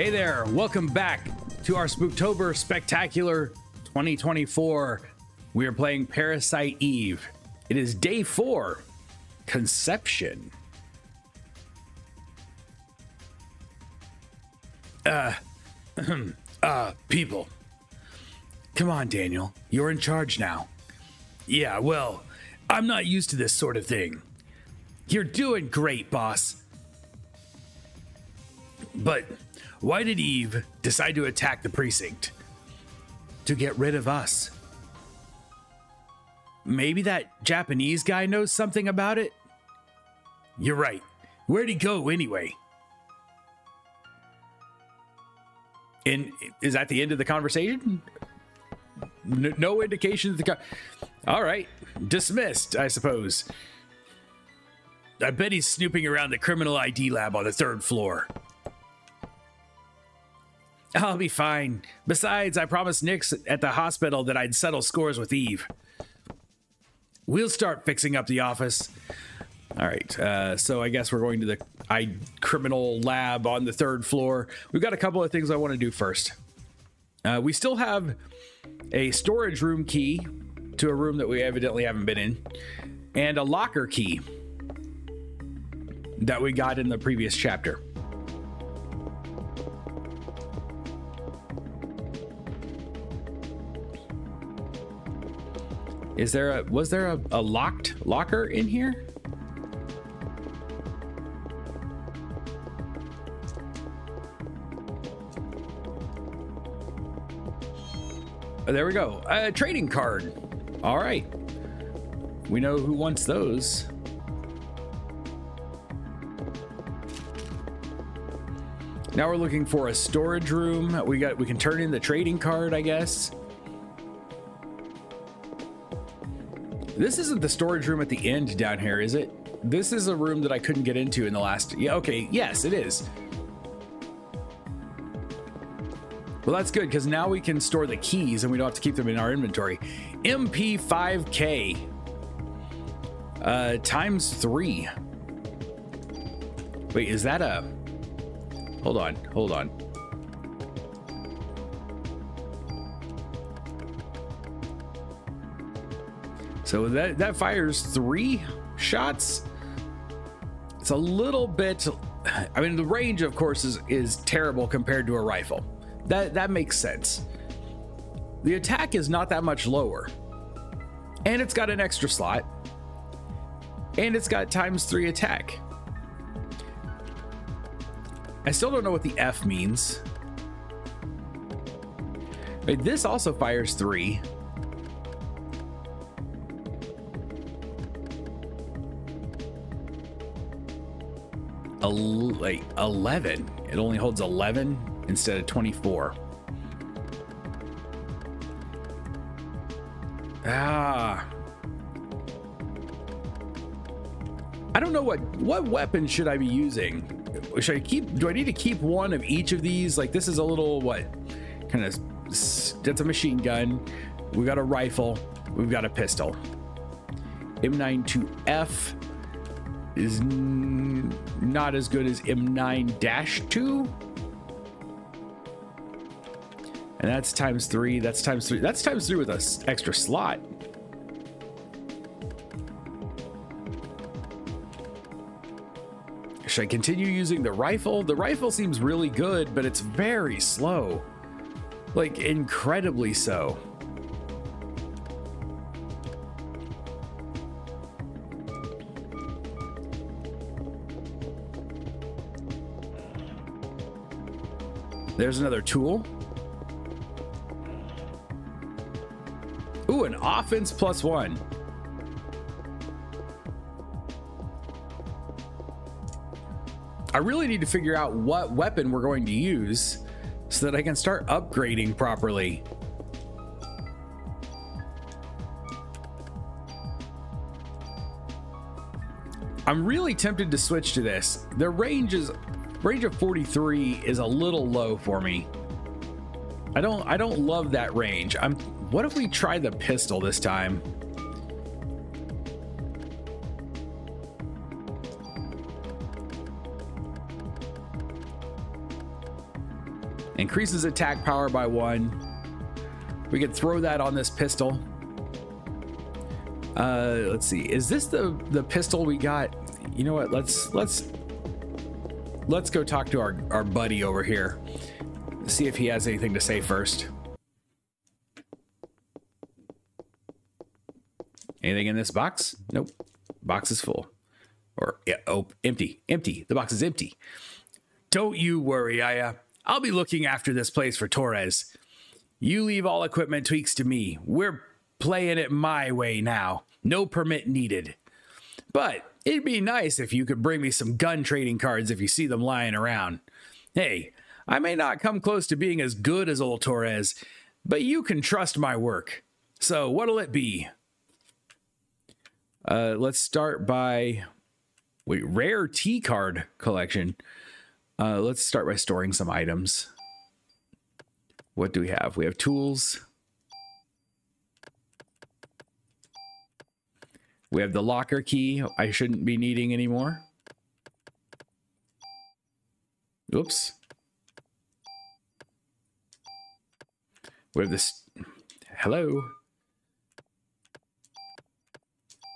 Hey there, welcome back to our Spooktober Spectacular 2024. We are playing Parasite Eve. It is day four, Conception. Uh, uh, people. Come on, Daniel. You're in charge now. Yeah, well, I'm not used to this sort of thing. You're doing great, boss. But why did Eve decide to attack the precinct? To get rid of us. Maybe that Japanese guy knows something about it? You're right. Where'd he go anyway? And is that the end of the conversation? N- no indication of the. All right, dismissed, I suppose. I bet he's snooping around the criminal ID lab on the third floor. I'll be fine. Besides, I promised Nix at the hospital that I'd settle scores with Eve. We'll start fixing up the office. All right, uh, so I guess we're going to the I criminal lab on the third floor. We've got a couple of things I want to do first. Uh, we still have a storage room key to a room that we evidently haven't been in, and a locker key that we got in the previous chapter. Is there a was there a, a locked locker in here? Oh, there we go. A trading card. All right. We know who wants those. Now we're looking for a storage room. We got we can turn in the trading card, I guess. This isn't the storage room at the end down here, is it? This is a room that I couldn't get into in the last. Yeah, okay. Yes, it is. Well, that's good because now we can store the keys and we don't have to keep them in our inventory. MP5K uh, times three. Wait, is that a. Hold on, hold on. So that that fires three shots. It's a little bit. I mean, the range, of course, is is terrible compared to a rifle. That that makes sense. The attack is not that much lower, and it's got an extra slot, and it's got times three attack. I still don't know what the F means. This also fires three. Like 11. It only holds 11 instead of 24. Ah. I don't know what what weapon should I be using? Should I keep do I need to keep one of each of these? Like this is a little what kind of that's a machine gun. We got a rifle, we've got a pistol. M92F is not as good as M9-2. And that's times three. That's times three. That's times three with a s- extra slot. Should I continue using the rifle? The rifle seems really good, but it's very slow. Like, incredibly so. There's another tool. Ooh, an offense plus one. I really need to figure out what weapon we're going to use so that I can start upgrading properly. I'm really tempted to switch to this. The range is range of 43 is a little low for me. I don't I don't love that range. I'm what if we try the pistol this time? Increases attack power by one. We could throw that on this pistol. Uh, let's see. Is this the the pistol we got? You know what? Let's let's let's go talk to our our buddy over here. See if he has anything to say first. Anything in this box? Nope. Box is full. Or oh, empty. Empty. The box is empty. Don't you worry, Aya. Uh, I'll be looking after this place for Torres. You leave all equipment tweaks to me. We're playing it my way now. No permit needed. But it'd be nice if you could bring me some gun trading cards if you see them lying around. Hey, I may not come close to being as good as old Torres, but you can trust my work. So what'll it be? Uh, let's start by wait, rare T card collection. Uh, let's start by storing some items. What do we have? We have tools. We have the locker key I shouldn't be needing anymore. Oops. We have this. Hello.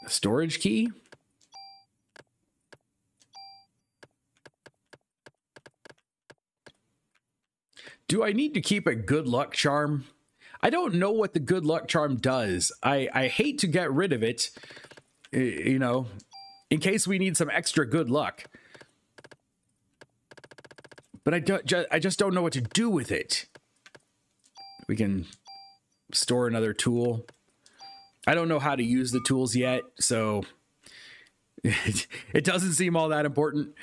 Storage key. Do I need to keep a good luck charm? I don't know what the good luck charm does. I, I hate to get rid of it, you know, in case we need some extra good luck. But I, don't. I just don't know what to do with it. We can store another tool. I don't know how to use the tools yet, so it, it doesn't seem all that important.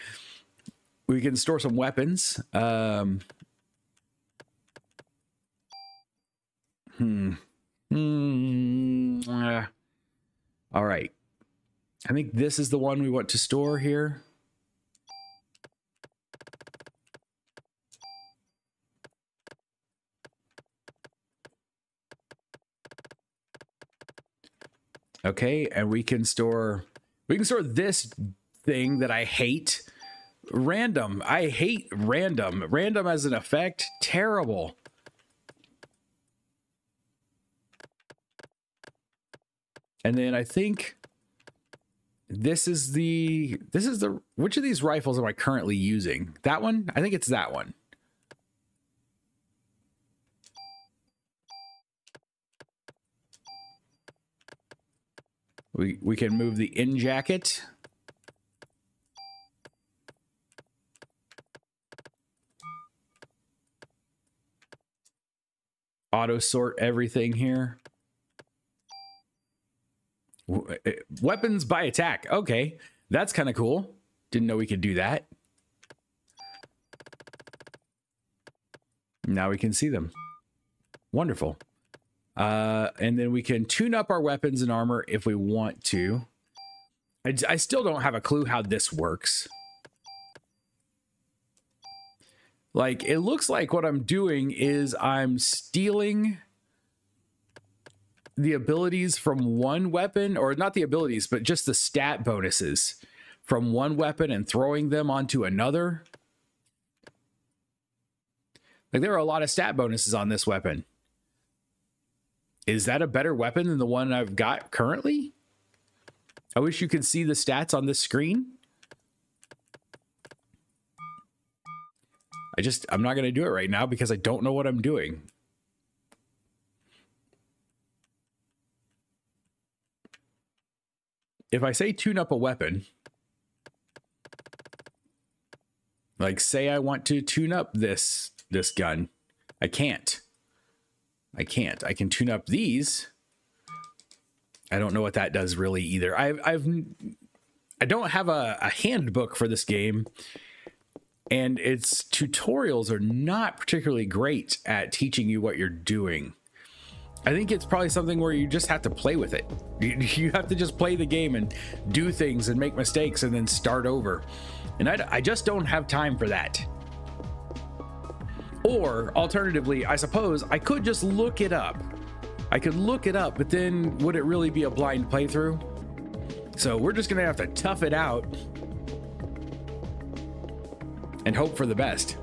We can store some weapons. Um, hmm. Uh, all right. I think this is the one we want to store here. Okay, and we can store we can store this thing that I hate. Random. I hate random. Random as an effect, terrible. And then I think this is the this is the which of these rifles am I currently using? That one? I think it's that one. We, we can move the in jacket. Auto sort everything here. Eh, weapons by attack. Okay, that's kind of cool. Didn't know we could do that. Now we can see them. Wonderful. Uh, and then we can tune up our weapons and armor if we want to. I, I still don't have a clue how this works. Like, it looks like what I'm doing is I'm stealing the abilities from one weapon, or not the abilities, but just the stat bonuses from one weapon and throwing them onto another. Like, there are a lot of stat bonuses on this weapon. Is that a better weapon than the one I've got currently? I wish you could see the stats on this screen. I just, I'm not going to do it right now because I don't know what I'm doing. If I say tune up a weapon, like say I want to tune up this, this gun, I can't. I can't. I can tune up these. I don't know what that does really either. I've, I've, I don't have a, a handbook for this game, and its tutorials are not particularly great at teaching you what you're doing. I think it's probably something where you just have to play with it. You, you have to just play the game and do things and make mistakes and then start over. And I, I just don't have time for that. Or alternatively, I suppose I could just look it up. I could look it up, but then would it really be a blind playthrough? So we're just gonna have to tough it out and hope for the best.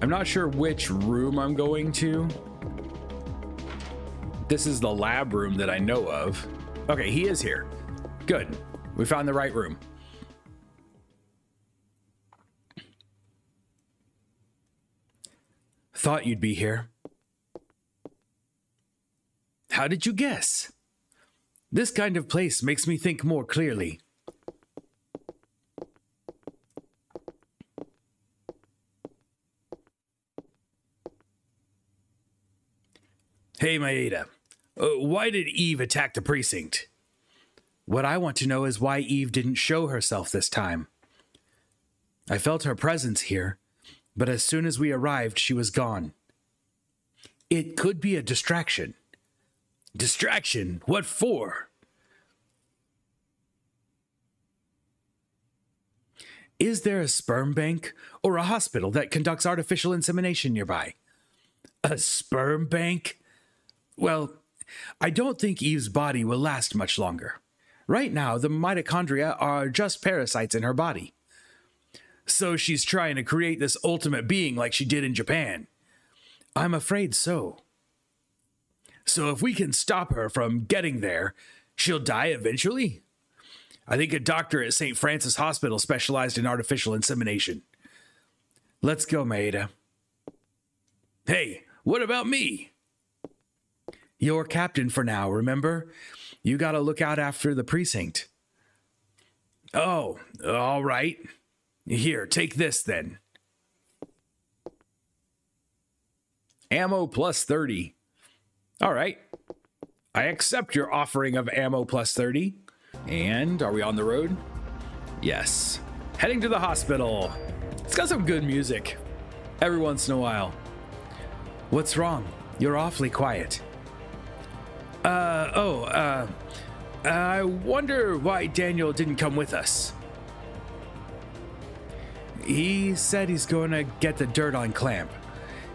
I'm not sure which room I'm going to. This is the lab room that I know of. Okay, he is here. Good. We found the right room. Thought you'd be here. How did you guess? This kind of place makes me think more clearly. Hey, Maeda. Uh, why did Eve attack the precinct? What I want to know is why Eve didn't show herself this time. I felt her presence here, but as soon as we arrived, she was gone. It could be a distraction. Distraction? What for? Is there a sperm bank or a hospital that conducts artificial insemination nearby? A sperm bank? Well, I don't think Eve's body will last much longer. Right now, the mitochondria are just parasites in her body. So she's trying to create this ultimate being like she did in Japan. I'm afraid so. So if we can stop her from getting there, she'll die eventually? I think a doctor at St. Francis Hospital specialized in artificial insemination. Let's go, Maeda. Hey, what about me? You're captain for now, remember? You gotta look out after the precinct. Oh, all right. Here, take this then. Ammo plus 30. All right. I accept your offering of ammo plus 30. And are we on the road? Yes. Heading to the hospital. It's got some good music. Every once in a while. What's wrong? You're awfully quiet. Uh, oh, uh, I wonder why Daniel didn't come with us. He said he's going to get the dirt on Klamp.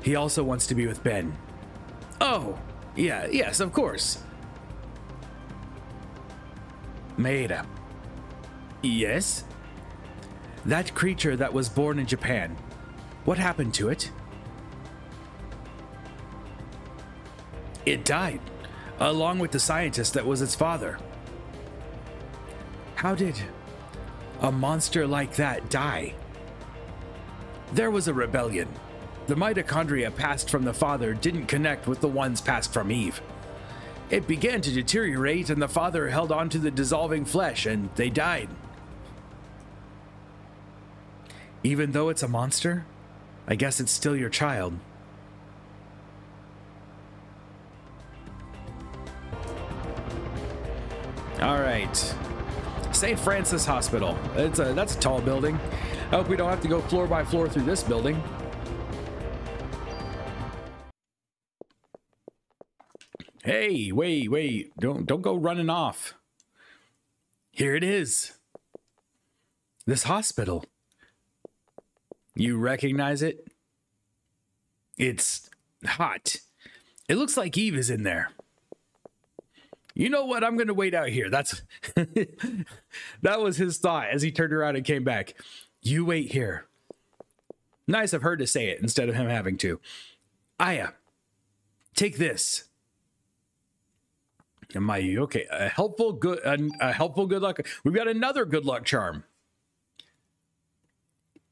He also wants to be with Ben. Oh, yeah, yes, of course. Maeda. Yes? That creature that was born in Japan. What happened to it? It died, along with the scientist that was its father. How did a monster like that die? There was a rebellion. The mitochondria passed from the father didn't connect with the ones passed from Eve. It began to deteriorate, and the father held on to the dissolving flesh, and they died. Even though it's a monster, I guess it's still your child. All right. St. Francis Hospital. It's a, that's a tall building. I hope we don't have to go floor by floor through this building. Hey, wait, wait. Don't don't go running off. Here it is. This hospital. You recognize it? It's hot. It looks like Eve is in there. You know what? I'm going to wait out here. That's that was his thought as he turned around and came back. You wait here. Nice of her to say it instead of him having to. Aya, take this. Am I okay? A helpful good a, a helpful good luck. We've got another good luck charm.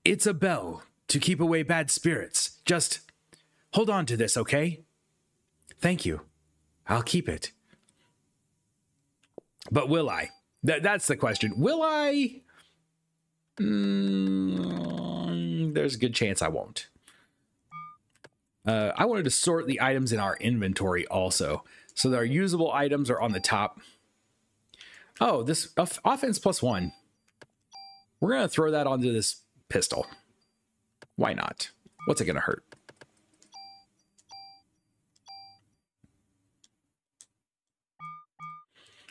It's a bell to keep away bad spirits. Just hold on to this, okay? Thank you. I'll keep it. But will I? That that's the question. Will I? Mm, there's a good chance I won't. Uh, I wanted to sort the items in our inventory also. So that our usable items are on the top. Oh, this offense plus one. We're going to throw that onto this pistol. Why not? What's it going to hurt?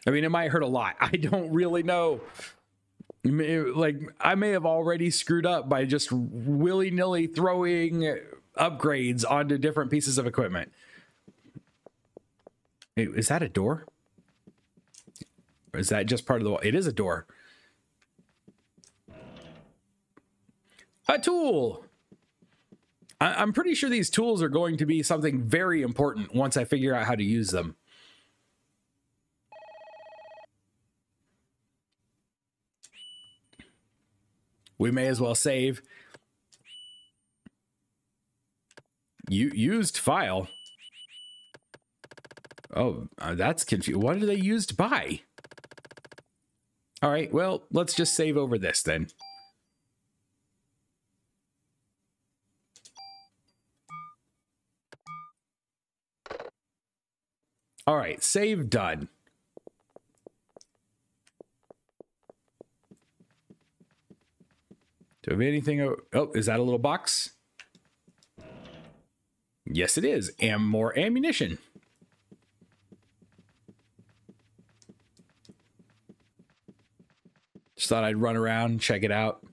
I mean, it might hurt a lot. I don't really know. Like, I may have already screwed up by just willy nilly throwing upgrades onto different pieces of equipment. Is that a door? Or is that just part of the wall? It is a door. A tool. I- I'm pretty sure these tools are going to be something very important once I figure out how to use them. We may as well save. You used file. Oh, uh, that's confusing. What are they used by? All right, well, let's just save over this then. All right, save done. Do we have anything? Oh, oh, is that a little box? Yes, it is. And more ammunition. Just thought I'd run around, check it out.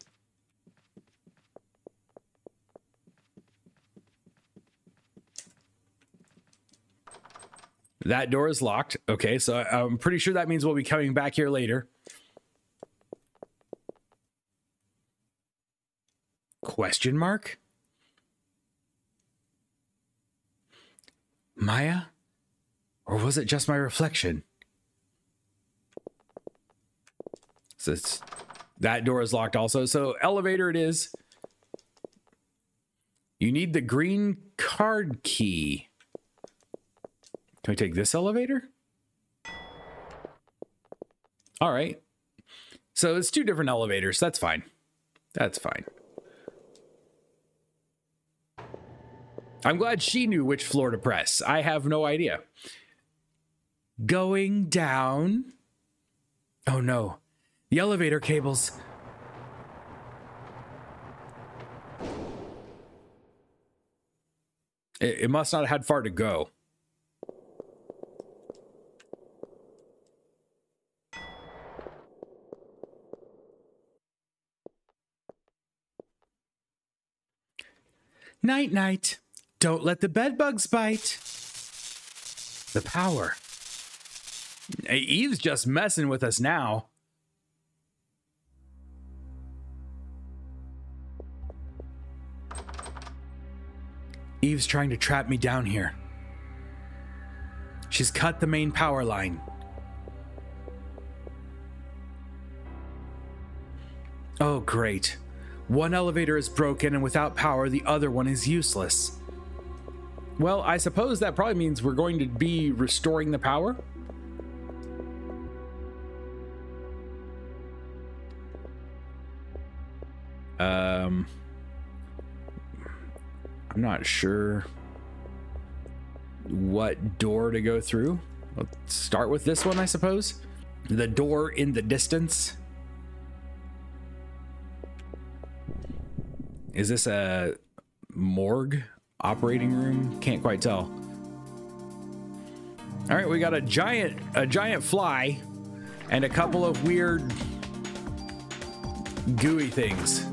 That door is locked. Okay, so I'm pretty sure that means we'll be coming back here later. Question mark? Maya? Or was it just my reflection? So it's, that door is locked also. So elevator it is. You need the green card key. Can we take this elevator? All right. So it's two different elevators. That's fine. That's fine. I'm glad she knew which floor to press. I have no idea. Going down. Oh no. The elevator cables. It, it must not have had far to go. Night, night. Don't let the bedbugs bite. The power. Eve's just messing with us now. Eve's trying to trap me down here. She's cut the main power line. Oh, great. One elevator is broken, and without power, the other one is useless. Well, I suppose that probably means we're going to be restoring the power. Um, I'm not sure what door to go through. Let's start with this one, I suppose. The door in the distance. Is this a morgue operating room? Can't quite tell. All right, we got a giant a giant fly and a couple of weird gooey things.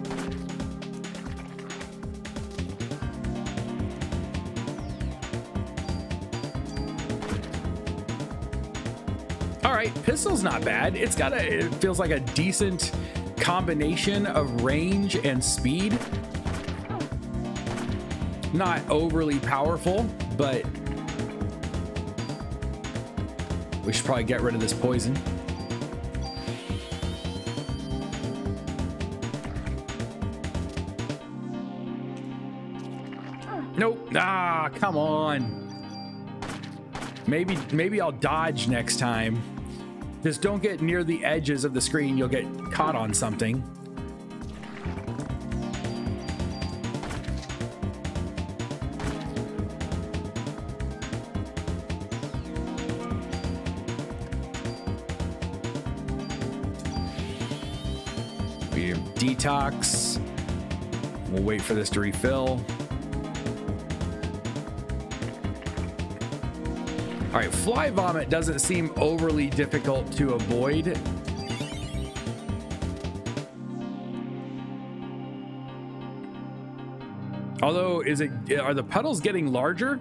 All right, pistol's not bad. It's got a it feels like a decent combination of range and speed. Not overly powerful, but we should probably get rid of this poison. Nope. Ah, come on. Maybe maybe I'll dodge next time. Just don't get near the edges of the screen. You'll get caught on something. Wait for this to refill. All right, fly vomit doesn't seem overly difficult to avoid. Although, is it are the puddles getting larger?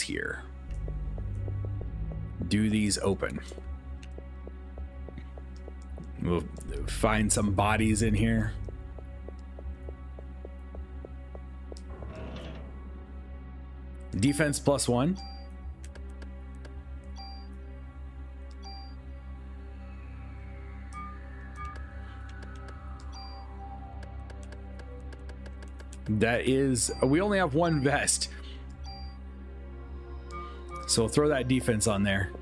Here? Do these open? We'll find some bodies in here. Defense plus one. That is, we only have one vest. So throw that defense on there.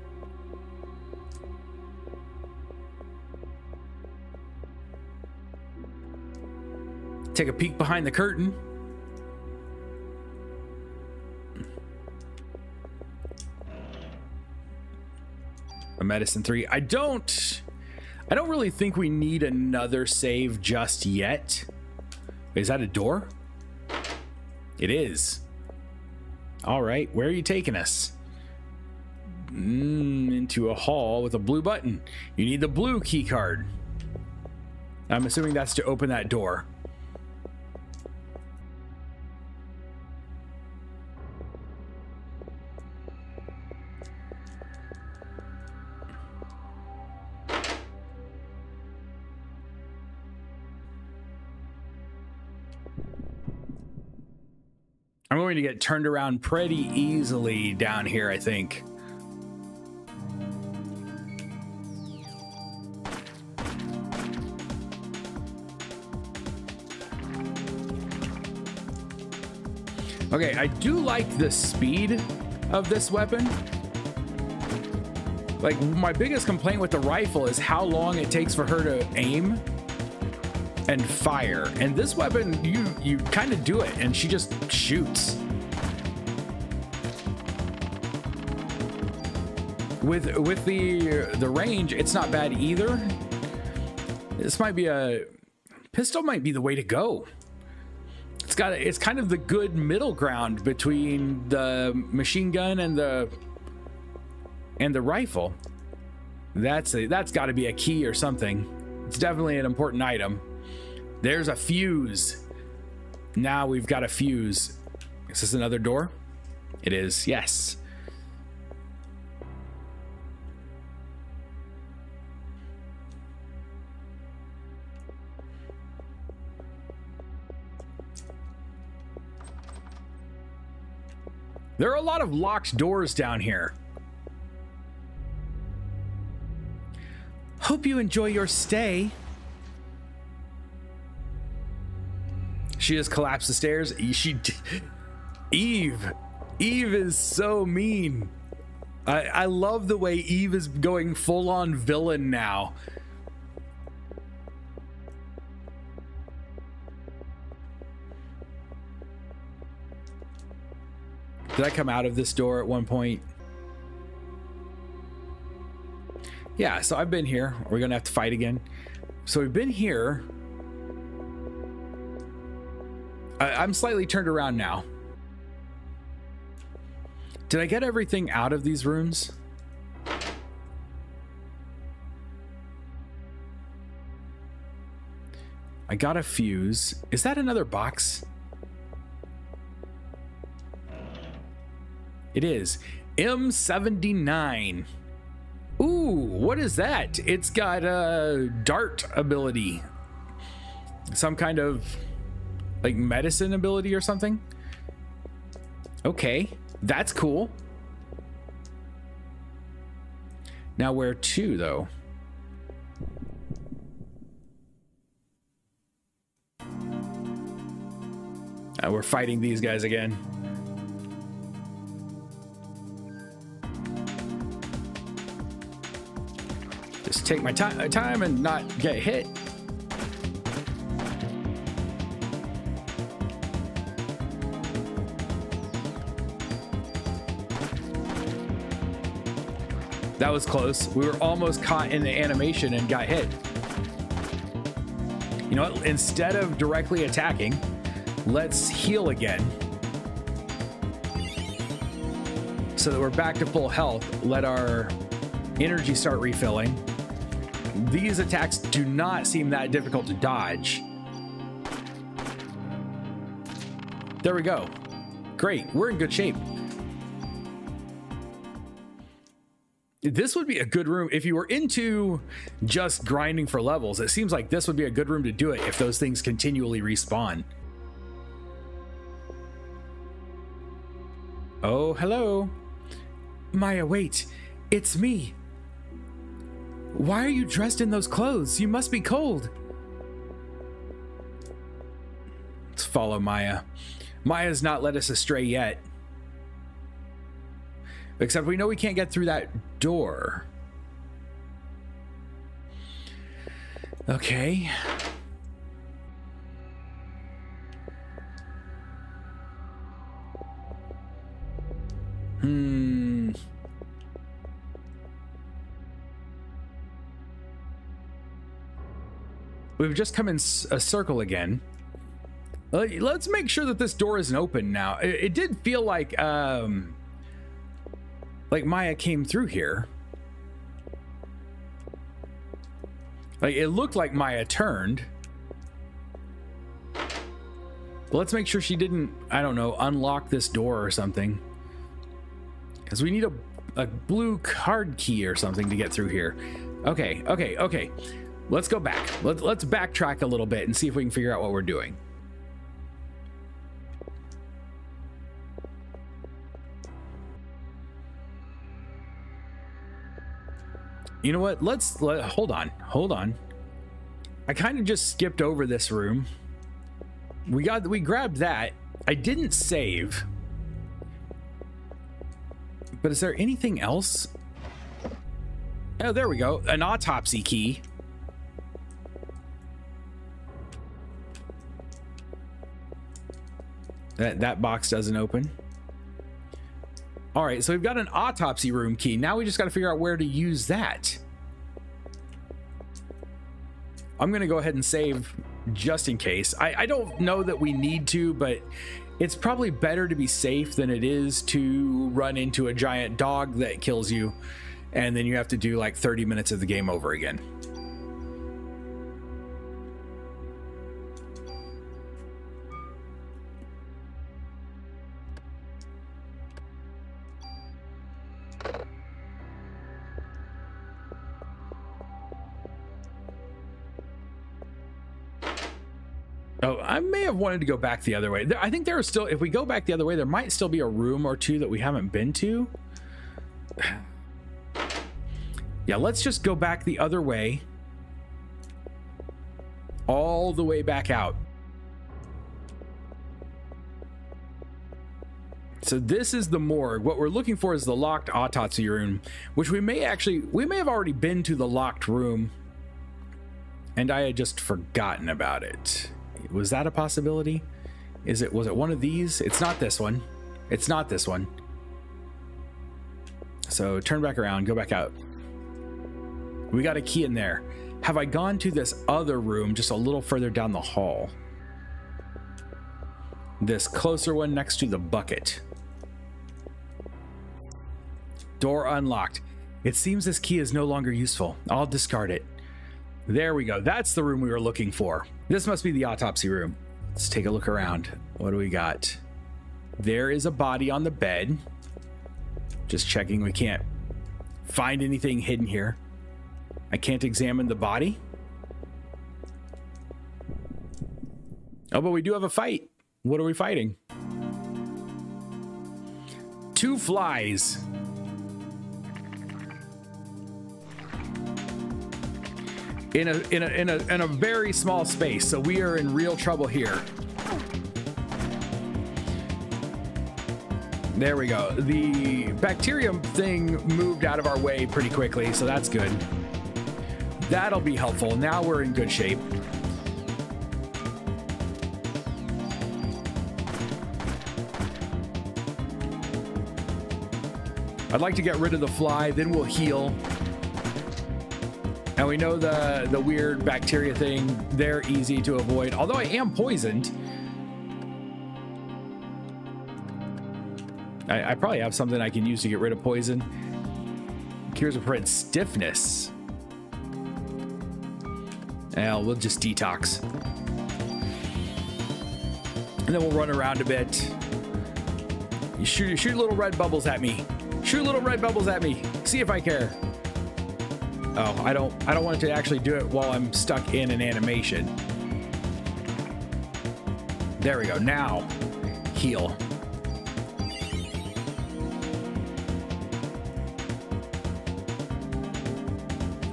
Take a peek behind the curtain. A medicine three. I don't, I don't really think we need another save just yet. Is that a door? It is. All right, where are you taking us? Mm, into a hall with a blue button. You need the blue key card. I'm assuming that's to open that door. I'm going to get turned around pretty easily down here, I think. Okay, I do like the speed of this weapon. Like, my biggest complaint with the rifle is how long it takes for her to aim and fire. And this weapon, you you kind of do it, and she just shoots. With with the the range, it's not bad either. This might be a pistol might be the way to go. Got it's kind of the good middle ground between the machine gun and the and the rifle. That's a, that's got to be a key or something. It's definitely an important item. There's a fuse. Now we've got a fuse. Is this another door? It is, yes. There are a lot of locked doors down here. Hope you enjoy your stay. She just collapsed the stairs. She, Eve, Eve is so mean. I, I love the way Eve is going full on villain now. Did I come out of this door at one point? Yeah, so I've been here. We're gonna have to fight again. So we've been here. I, am slightly turned around now. Did I get everything out of these rooms? I got a fuse. Is that another box? It is. M79. Ooh, what is that? It's got a dart ability. Some kind of like medicine ability or something. Okay, that's cool. Now where to though? Uh, we're fighting these guys again. Take my uh, time and not get hit. That was close. We were almost caught in the animation and got hit. You know what? Instead of directly attacking, let's heal again. So that we're back to full health. Let our energy start refilling. These attacks do not seem that difficult to dodge. There we go. Great, we're in good shape. This would be a good room if you were into just grinding for levels. It seems like this would be a good room to do it if those things continually respawn. Oh, hello. Maya, wait. It's me. Why are you dressed in those clothes? You must be cold. Let's follow Maya. Maya's not led us astray yet. Except we know we can't get through that door. Okay. Hmm. We've just come in a circle again. Let's make sure that this door isn't open now. It, it did feel like um, like Maya came through here. Like it looked like Maya turned. But let's make sure she didn't, I don't know, unlock this door or something. Because we need a, a blue card key or something to get through here. Okay, okay, okay. Let's go back. Let, let's backtrack a little bit and see if we can figure out what we're doing. You know what? Let's let, hold on. Hold on. I kind of just skipped over this room. We got we grabbed that. I didn't save. But is there anything else? Oh, there we go. An autopsy key. That that box doesn't open. All right, so we've got an autopsy room key. Now we just got to figure out where to use that. I'm going to go ahead and save just in case. I, I don't know that we need to, but it's probably better to be safe than it is to run into a giant dog that kills you and then you have to do like 30 minutes of the game over again. Wanted to go back the other way. I think there are still, if we go back the other way, there might still be a room or two that we haven't been to. Yeah, let's just go back the other way. All the way back out. So this is the morgue. What we're looking for is the locked autopsy room, which we may actually, we may have already been to the locked room and I had just forgotten about it. Was that a possibility? Is it, was it one of these? It's not this one. It's not this one. So turn back around, go back out. We got a key in there. Have I gone to this other room just a little further down the hall? This closer one next to the bucket. Door unlocked. It seems this key is no longer useful. I'll discard it. There we go. That's the room we were looking for. This must be the autopsy room. Let's take a look around. What do we got? There is a body on the bed. Just checking we can't find anything hidden here. I can't examine the body. Oh, but we do have a fight. What are we fighting? Two flies. In a in a in a in a very small space. So we are in real trouble here. There we go. The bacterium thing moved out of our way pretty quickly, so that's good. That'll be helpful. Now we're in good shape. I'd like to get rid of the fly, then we'll heal. And we know the, the weird bacteria thing, they're easy to avoid. Although I am poisoned. I, I probably have something I can use to get rid of poison. Cures will prevent stiffness. Yeah, we'll just detox. And then we'll run around a bit. You shoot, shoot little red bubbles at me. Shoot little red bubbles at me. See if I care. Oh, I don't I don't want to actually do it while I'm stuck in an animation. There we go. Now, heal.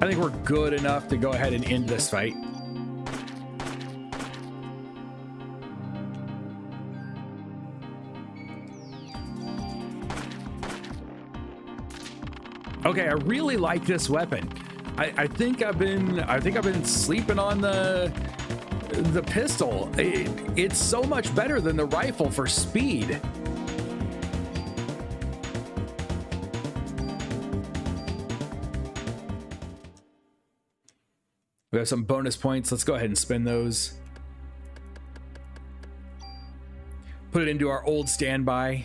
I think we're good enough to go ahead and end this fight. Okay, I really like this weapon. I, I think I've been I think I've been sleeping on the the pistol. It, it's so much better than the rifle for speed. We have some bonus points. Let's go ahead and spend those. Put it into our old standby.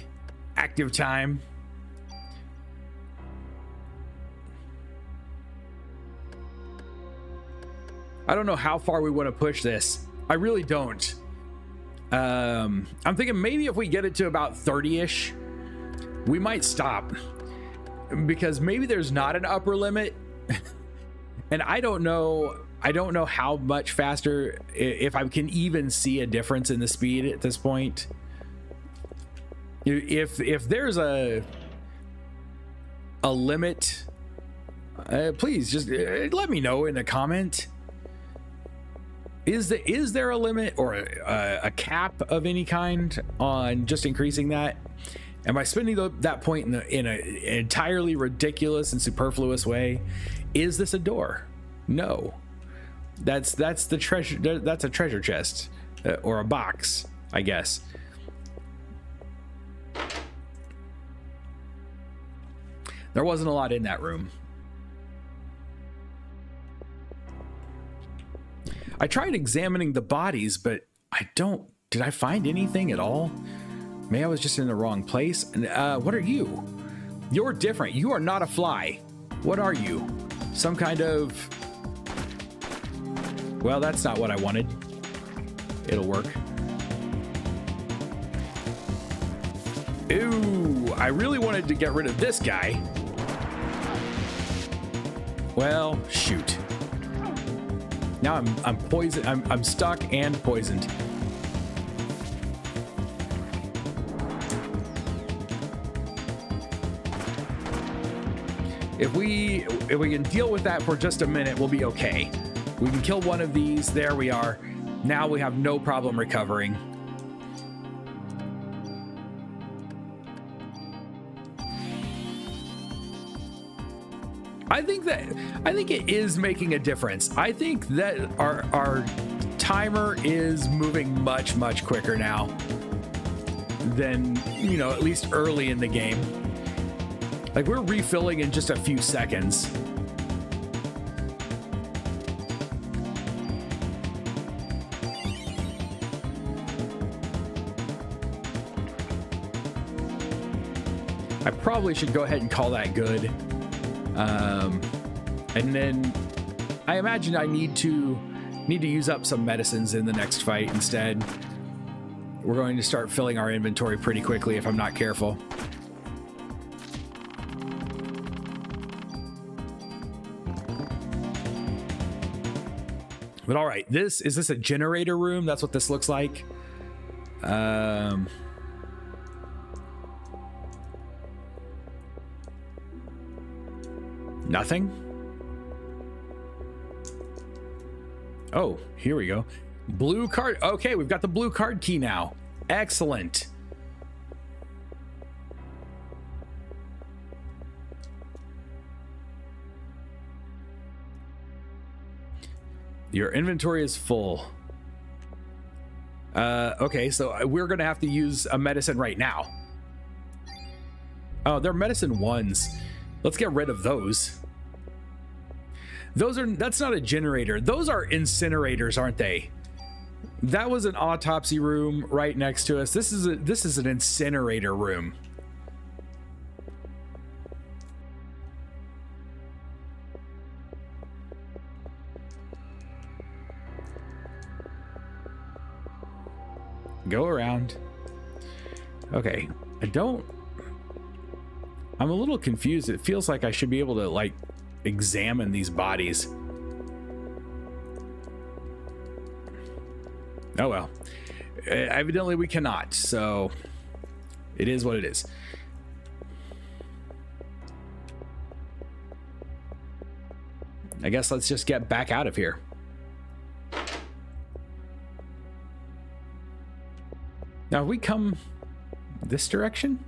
Active time. I don't know how far we want to push this. I really don't. Um, I'm thinking maybe if we get it to about 30-ish, we might stop. Because maybe there's not an upper limit. and I don't know I don't know how much faster if I can even see a difference in the speed at this point. If if there's a a limit, uh, please just uh, let me know in a comment. Is the is there a limit or a, a cap of any kind on just increasing that? Am I spending the, that point in, the, in a, an entirely ridiculous and superfluous way? Is this a door? No. That's that's the treasure. That's a treasure chest uh, or a box, I guess. There wasn't a lot in that room. I tried examining the bodies, but I don't. Did I find anything at all? Maybe I was just in the wrong place. Uh, what are you? You're different. You are not a fly. What are you? Some kind of. Well, that's not what I wanted. It'll work. Ooh, I really wanted to get rid of this guy. Well, shoot. Now I'm I'm poisoned. I'm I'm stuck and poisoned. If we if we can deal with that for just a minute, we'll be okay. We can kill one of these. There we are. Now we have no problem recovering. I think that I think it is making a difference. I think that our our timer is moving much much quicker now than you know at least early in the game. Like we're refilling in just a few seconds. I probably should go ahead and call that good. Um, and then I imagine I need to need to use up some medicines in the next fight instead. We're going to start filling our inventory pretty quickly if I'm not careful. But all right, this is this a generator room? That's what this looks like. Um, Nothing? Oh, here we go. Blue card. Okay, we've got the blue card key now. Excellent. Your inventory is full. Uh, okay, so we're going to have to use a medicine right now. Oh, they're medicine ones. Let's get rid of those. Those are that's not a generator. Those are incinerators, aren't they? That was an autopsy room right next to us. This is a this is an incinerator room. Go around. Okay. I don't... I'm a little confused. It feels like I should be able to, like, examine these bodies. Oh well. Uh, evidently we cannot, so it is what it is. I guess let's just get back out of here. Now, have we come this direction?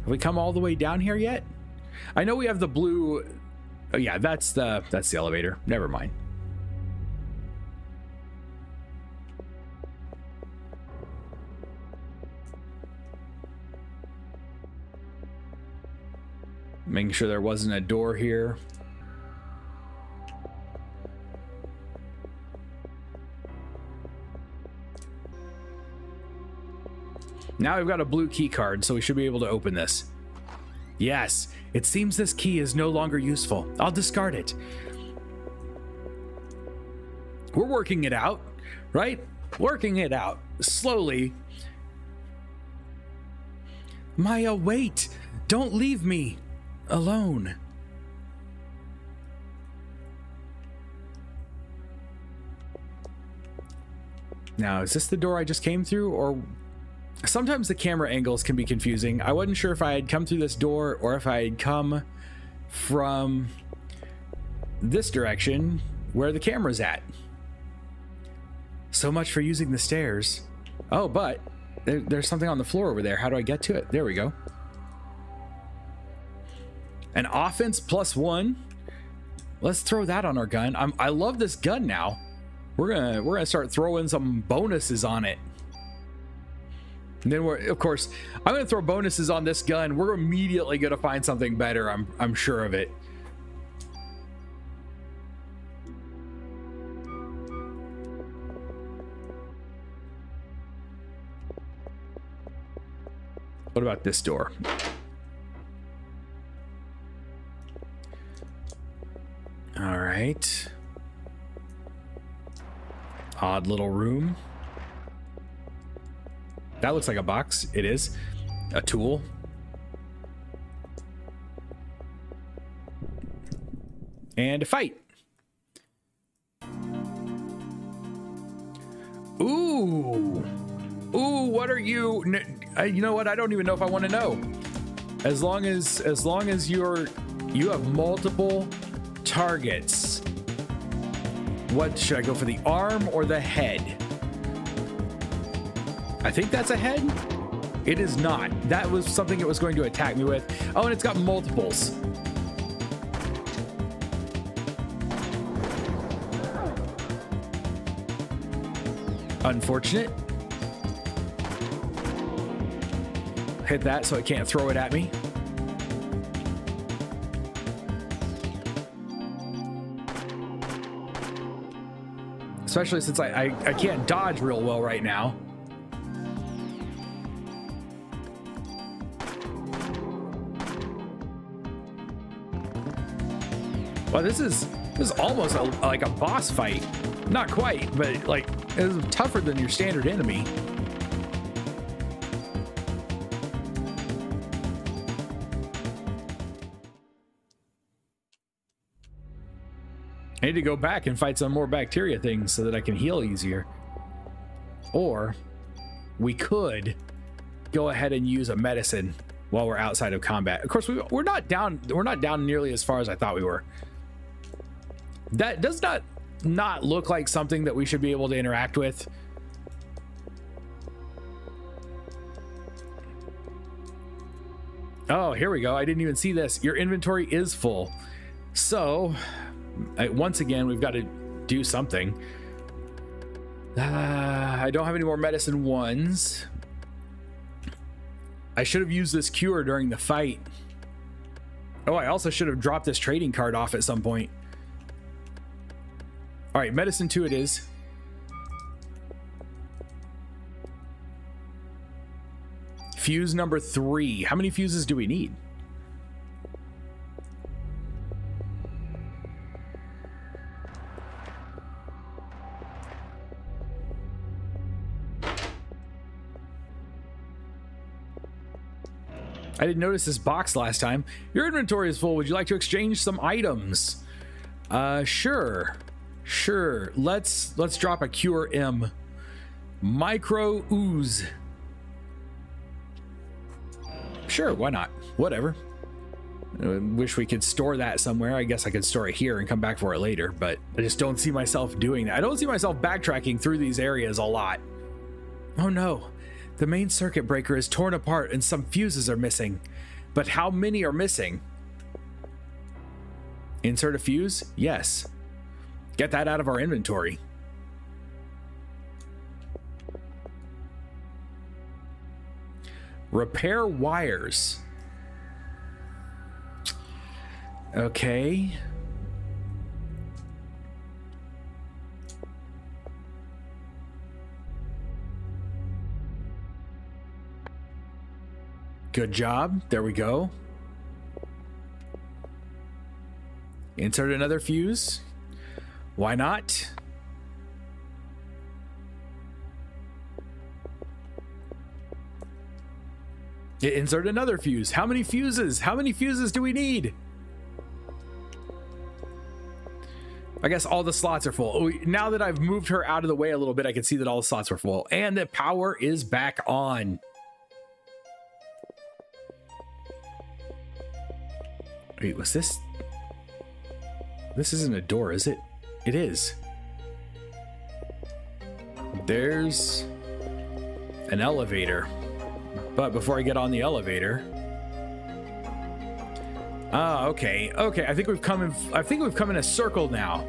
Have we come all the way down here yet? I know we have the blue. Oh yeah, that's the that's the elevator. Never mind. Making sure there wasn't a door here. Now we've got a blue key card, so we should be able to open this. Yes, it seems this key is no longer useful. I'll discard it. We're working it out, right? Working it out slowly. Maya, wait! Don't leave me alone. Now, is this the door I just came through, or sometimes the camera angles can be confusing. I wasn't sure if I had come through this door or if I had come from this direction where the camera's at. So much for using the stairs. Oh, but there, there's something on the floor over there. How do I get to it? There we go. An offense plus one. Let's throw that on our gun. I'm, I love this gun now. We're gonna we're gonna start throwing some bonuses on it. And then we're, of course, I'm going to throw bonuses on this gun. We're immediately going to find something better. I'm, I'm sure of it. What about this door? All right. Odd little room. That looks like a box. It is. A tool. And a fight. Ooh. Ooh, what are you? Uh, you know what? I don't even know if I want to know. As long as as long as you're you have multiple targets. What should I go for the arm or the head? I think that's a head. It is not. That was something it was going to attack me with. Oh, and it's got multiples. Unfortunate. Hit that so it can't throw it at me. Especially since I, I, I can't dodge real well right now. Well, this is this is almost a, like a boss fight. Not quite, but like it's tougher than your standard enemy. I need to go back and fight some more bacteria things so that I can heal easier. Or we could go ahead and use a medicine while we're outside of combat. Of course, we, we're not down. We're not down nearly as far as I thought we were. That does not not look like something that we should be able to interact with. Oh, here we go. I didn't even see this. Your inventory is full. So, once again, we've got to do something. Uh, I don't have any more medicine ones. I should have used this cure during the fight. Oh, I also should have dropped this trading card off at some point. All right, medicine two it is. Fuse number three. How many fuses do we need? I didn't notice this box last time. Your inventory is full. Would you like to exchange some items? Uh, sure. Sure. Let's let's drop a cure M. Micro ooze. Sure, why not? Whatever. I wish we could store that somewhere. I guess I could store it here and come back for it later, but I just don't see myself doing that. I don't see myself backtracking through these areas a lot. Oh no, the main circuit breaker is torn apart and some fuses are missing. But how many are missing? Insert a fuse? Yes. Get that out of our inventory. Repair wires. Okay. Good job. There we go. Insert another fuse. Why not? Insert another fuse. How many fuses? How many fuses do we need? I guess all the slots are full. Now that I've moved her out of the way a little bit, I can see that all the slots are full. And the power is back on. Wait, was this... This isn't a door, is it? It is. There's an elevator. But before I get on the elevator... Ah, okay. Okay, I think we've come in I think we've come in a circle now.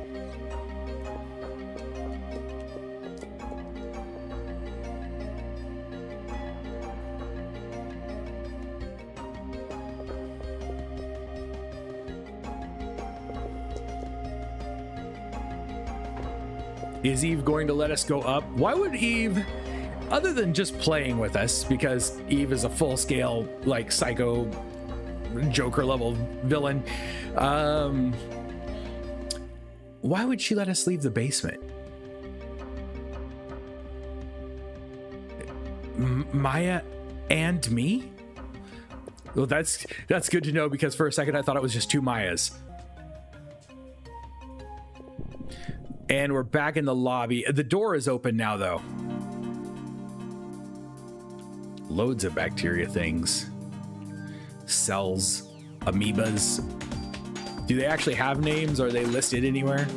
Is Eve going to let us go up? Why would Eve, other than just playing with us, because Eve is a full scale, like, psycho Joker level villain, um, why would she let us leave the basement? M Maya and me? Well, that's that's good to know because for a second I thought it was just two Mayas. And we're back in the lobby. The door is open now, though. Loads of bacteria things. Cells. Amoebas. Do they actually have names? Are they listed anywhere?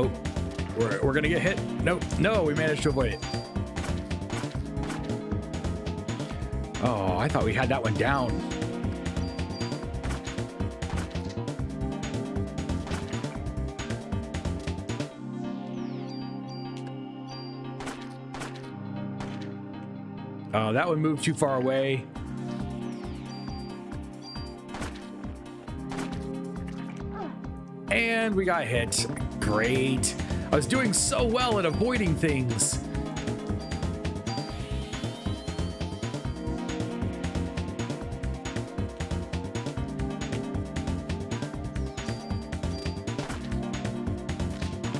Oh, we're gonna get hit. Nope. No, we managed to avoid it. Oh, I thought we had that one down. Oh, that one moved too far away. And we got hit. Great. I was doing so well at avoiding things.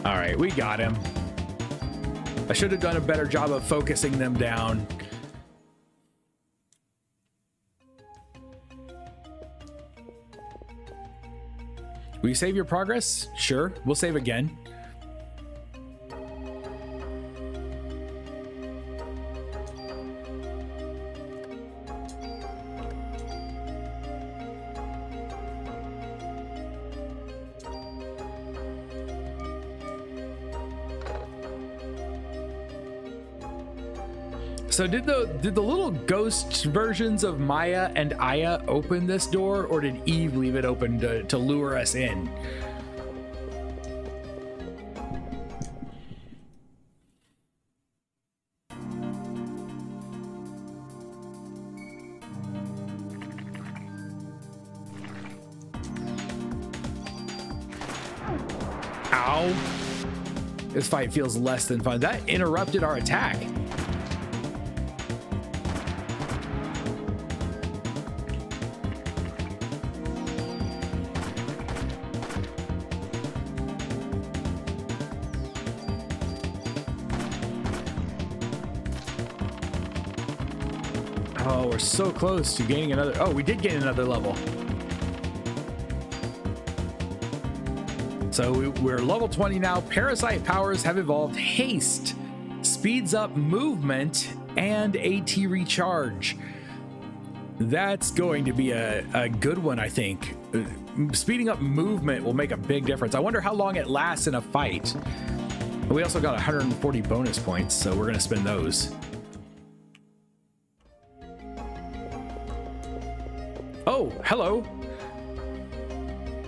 All right, we got him. I should have done a better job of focusing them down. Will you save your progress? Sure, we'll save again. So did the did the little ghost versions of Maya and Aya open this door, or did Eve leave it open to, to lure us in? Ow. This fight feels less than fun. That interrupted our attack. So close to gaining another. Oh, we did gain another level. So we, we're level 20 now. Parasite powers have evolved haste, speeds up movement, and AT recharge. That's going to be a, a good one, I think. Speeding up movement will make a big difference. I wonder how long it lasts in a fight. We also got 140 bonus points, so we're going to spend those. Hello.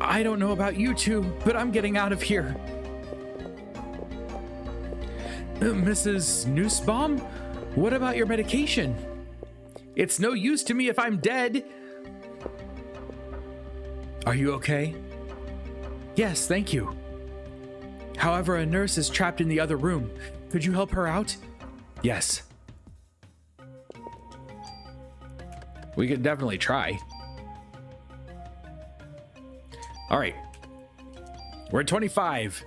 I don't know about you two, but I'm getting out of here. Uh, Mrs. Nussbaum, what about your medication? It's no use to me if I'm dead. Are you okay? Yes, thank you. However, a nurse is trapped in the other room. Could you help her out? Yes. We could definitely try. All right. We're at 25.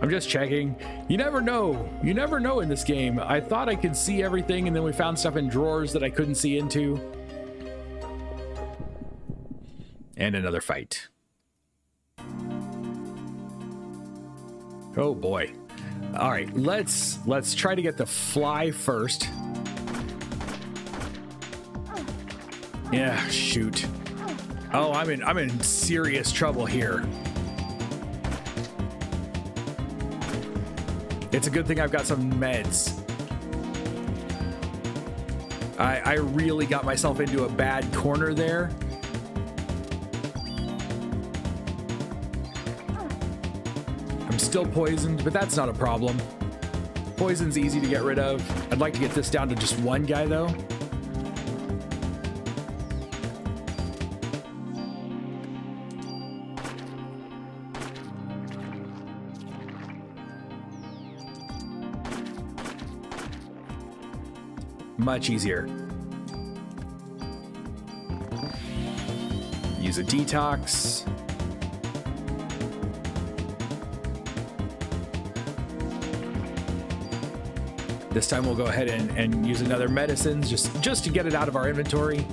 I'm just checking. You never know. You never know in this game. I thought I could see everything, and then we found stuff in drawers that I couldn't see into. And another fight. Oh boy. All right, let's let's try to get the fly first. Yeah, shoot. Oh, I'm in I'm in serious trouble here. It's a good thing I've got some meds. I, I really got myself into a bad corner there. Still poisoned, but that's not a problem. Poison's easy to get rid of. I'd like to get this down to just one guy, though. Much easier. Use a detox. This time we'll go ahead and, and use another medicines just, just to get it out of our inventory.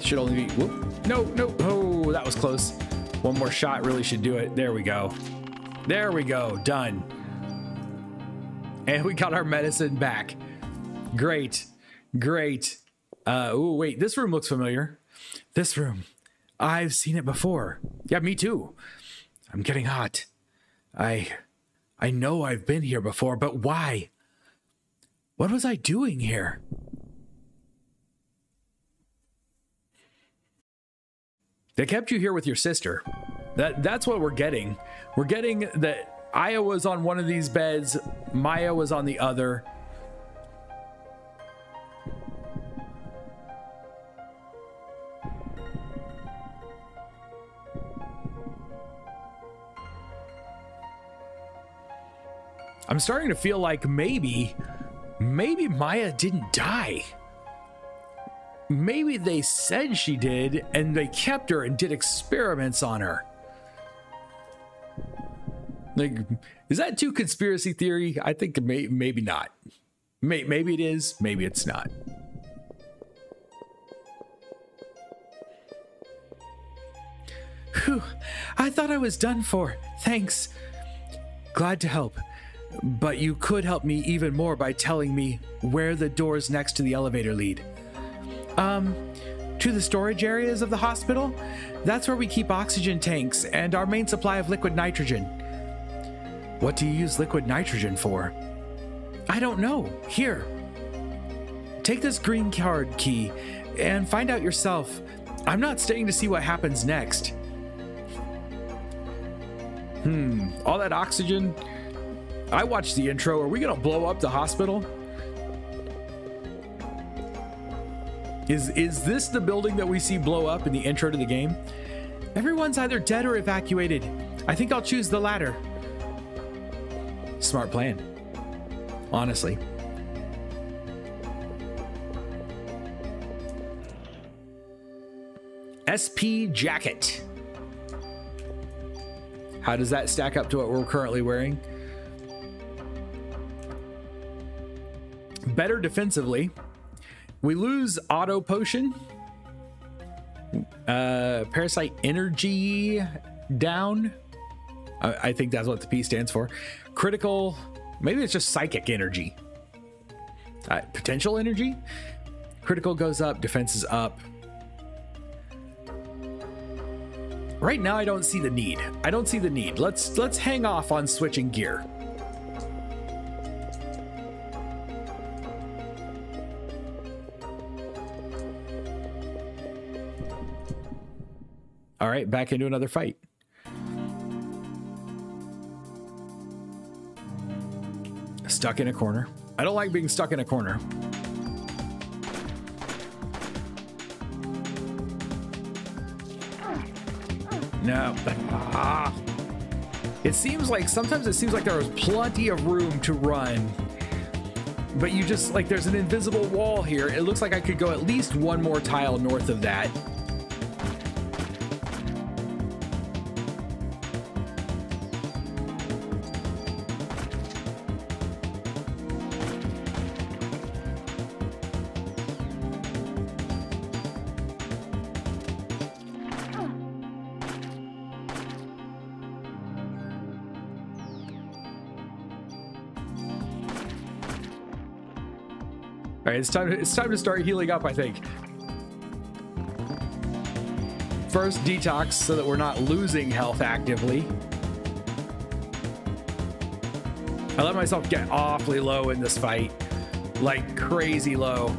Should only be, whoop. No, no, oh, that was close. One more shot really should do it. There we go. There we go, done. And we got our medicine back. Great, great. Uh, oh, wait, this room looks familiar. This room. I've seen it before. Yeah, me too. I'm getting hot. I I know I've been here before, but why? What was I doing here? They kept you here with your sister. That that's what we're getting. We're getting that Aya was on one of these beds, Maya was on the other. I'm starting to feel like maybe, maybe Maya didn't die. Maybe they said she did and they kept her and did experiments on her. Like, is that too conspiracy theory? I think may, maybe not. May, maybe it is, maybe it's not. Whew, I thought I was done for. Thanks. Glad to help. But you could help me even more by telling me where the doors next to the elevator lead. Um, to the storage areas of the hospital? That's where we keep oxygen tanks and our main supply of liquid nitrogen. What do you use liquid nitrogen for? I don't know. Here. Take this green card key and find out yourself. I'm not staying to see what happens next. Hmm, all that oxygen. I watched the intro. Are we gonna blow up the hospital? Is is this the building that we see blow up in the intro to the game? Everyone's either dead or evacuated. I think I'll choose the latter. Smart plan. Honestly. SP jacket. How does that stack up to what we're currently wearing? Better defensively. We lose auto potion. Uh, parasite energy down. I, I think that's what the P stands for. Critical. Maybe it's just psychic energy. Uh, potential energy. Critical goes up. Defense is up. Right now, I don't see the need. I don't see the need. Let's let's hang off on switching gear. All right, back into another fight. Stuck in a corner. I don't like being stuck in a corner. No. Ah. It seems like sometimes it seems like there was plenty of room to run. But you just like there's an invisible wall here. It looks like I could go at least one more tile north of that. It's time. To, it's time to start healing up. I think. First detox, so that we're not losing health actively. I let myself get awfully low in this fight, like crazy low.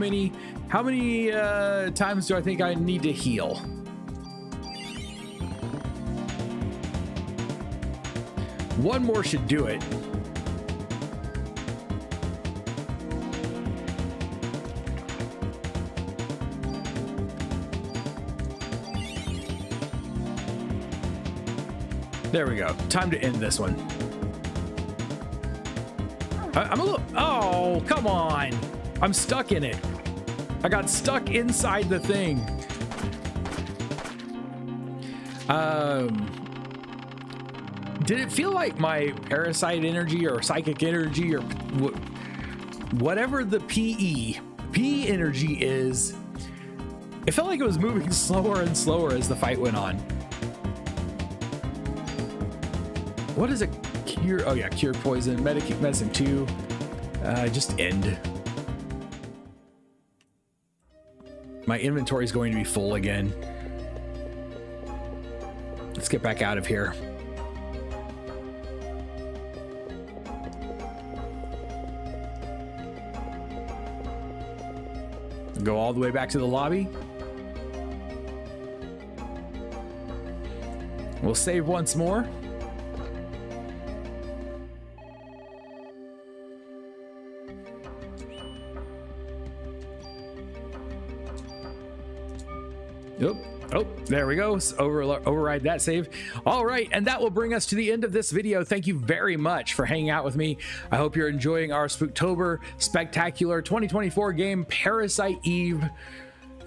Many how many uh, times do I think I need to heal? One more should do it. There we go. Time to end this one. I, I'm a little. Oh, come on. I'm stuck in it. I got stuck inside the thing. Um, did it feel like my parasite energy or psychic energy or whatever the PE, P energy is, it felt like it was moving slower and slower as the fight went on. What is a cure? Oh yeah, cure poison, medic medicine two. Uh, just end. My inventory is going to be full again. Let's get back out of here. Go all the way back to the lobby. We'll save once more. Yep. Oh, there we go. Over, override that save. All right, and that will bring us to the end of this video. Thank you very much for hanging out with me. I hope you're enjoying our Spooktober spectacular 2024 game, Parasite Eve.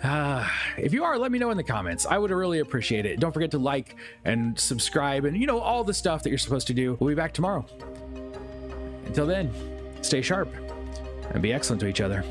Uh, if you are, let me know in the comments. I would really appreciate it. Don't forget to like and subscribe and, you know, all the stuff that you're supposed to do. We'll be back tomorrow. Until then, stay sharp and be excellent to each other.